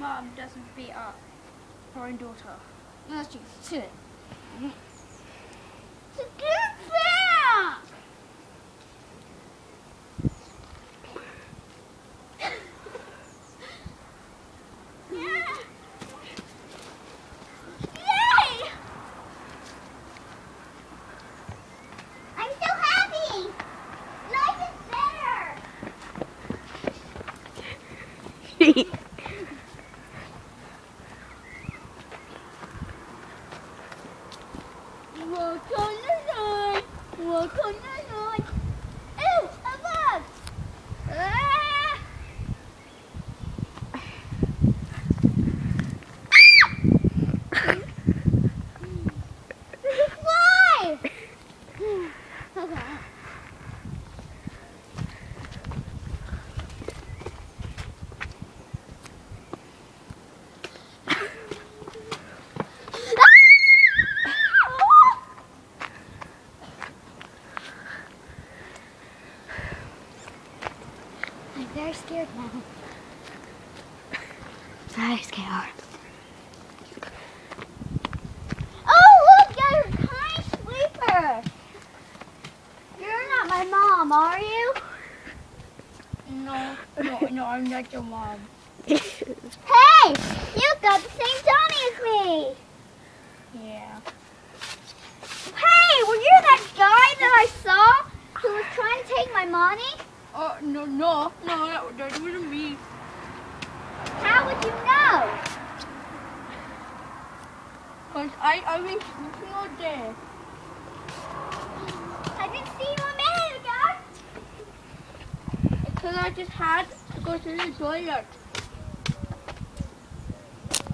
my mom doesn't beat up her own daughter. Unless you should. I'm so happy. Life is better. Walk on the line. Walk on I'm very scared now. Very scared. Oh, look, you're a kind sleeper. You're not my mom, are you? No, no, no, I'm not your mom. Hey, you've got the same tummy as me. Yeah. Hey, were you that guy that I saw who was trying to take my money? Oh, no, no, no, that, that wasn't me. How would you know? Because I, I've been sleeping all day. I didn't see you a minute ago. Because I just had to go to the toilet.